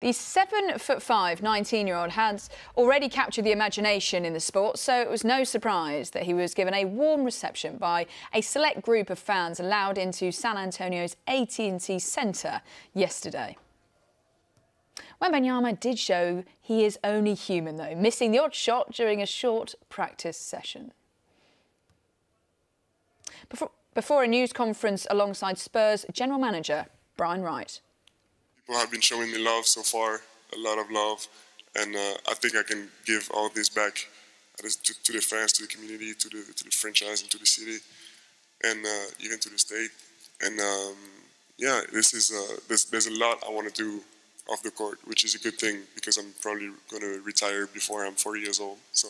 The seven foot five 19 year old has already captured the imagination in the sport, so it was no surprise that he was given a warm reception by a select group of fans allowed into San Antonio's AT&T Center yesterday. Wembanyama did show he is only human, though, missing the odd shot during a short practice session. Before, before a news conference alongside Spurs general manager Brian Wright people have been showing me love so far, a lot of love, and uh, I think I can give all this back uh, to, to, the fans, to the community, to the to the franchise, and to the city, and uh, even to the state. And um, yeah, this is uh, there's, there's a lot I want to do off the court, which is a good thing because I'm probably going to retire before I'm 40 years old. So.